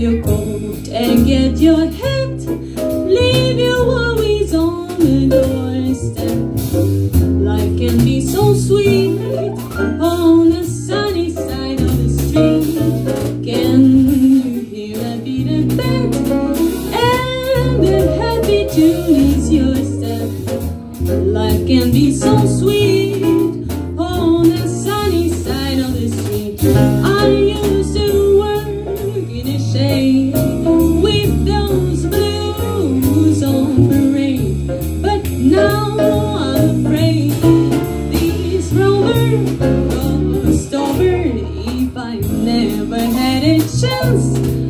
your coat and get your meditations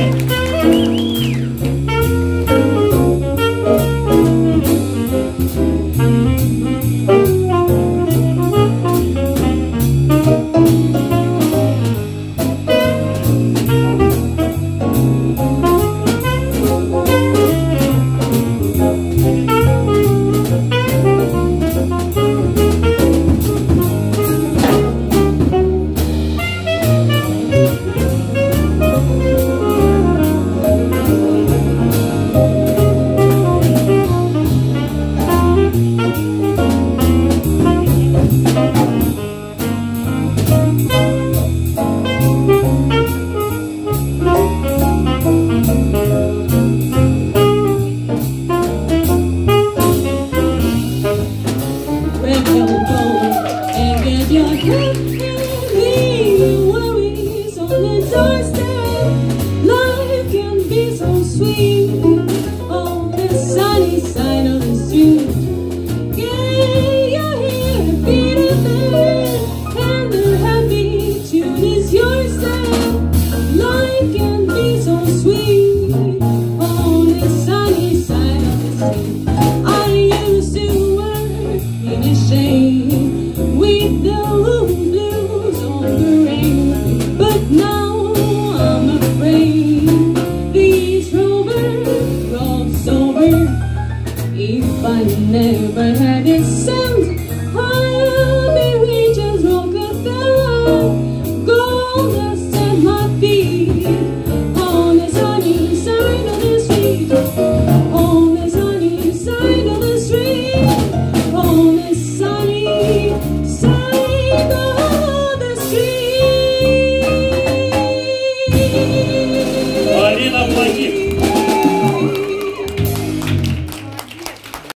Really? sorry.